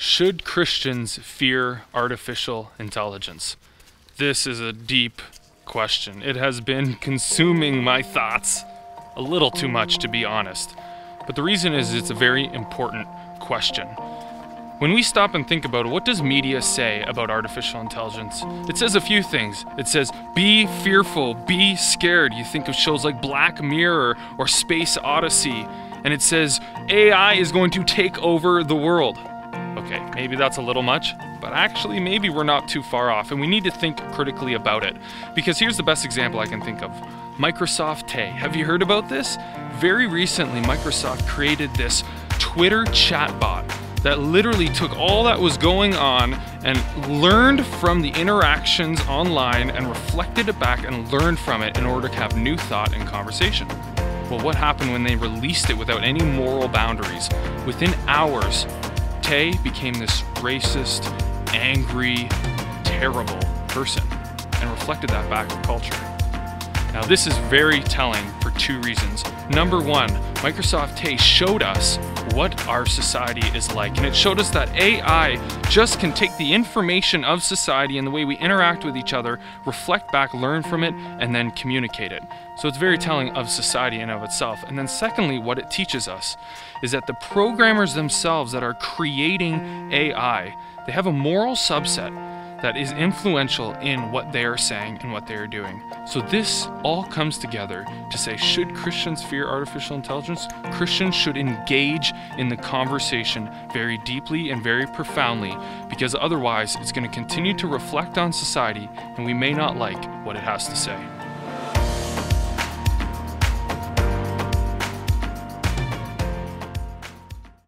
Should Christians fear artificial intelligence? This is a deep question. It has been consuming my thoughts a little too much, to be honest. But the reason is it's a very important question. When we stop and think about it, what does media say about artificial intelligence? It says a few things. It says, be fearful, be scared. You think of shows like Black Mirror or Space Odyssey, and it says, AI is going to take over the world. Okay, maybe that's a little much, but actually, maybe we're not too far off, and we need to think critically about it. Because here's the best example I can think of Microsoft Tay. Have you heard about this? Very recently, Microsoft created this Twitter chatbot that literally took all that was going on and learned from the interactions online and reflected it back and learned from it in order to have new thought and conversation. Well, what happened when they released it without any moral boundaries? Within hours, Tay became this racist, angry, terrible person and reflected that back in culture. Now, this is very telling for two reasons. Number one, Microsoft Tay showed us what our society is like, and it showed us that AI just can take the information of society and the way we interact with each other, reflect back, learn from it, and then communicate it. So it's very telling of society in of itself. And then secondly, what it teaches us is that the programmers themselves that are creating AI, they have a moral subset that is influential in what they are saying and what they are doing. So this all comes together to say should Christians fear artificial intelligence? Christians should engage in the conversation very deeply and very profoundly because otherwise it's going to continue to reflect on society and we may not like what it has to say.